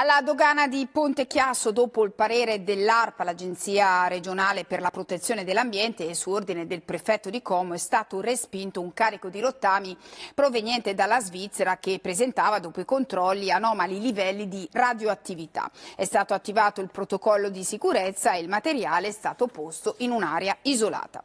Alla dogana di Ponte Chiasso, dopo il parere dell'ARPA, l'Agenzia regionale per la protezione dell'ambiente, e su ordine del prefetto di Como, è stato respinto un carico di rottami proveniente dalla Svizzera che presentava, dopo i controlli, anomali livelli di radioattività. È stato attivato il protocollo di sicurezza e il materiale è stato posto in un'area isolata.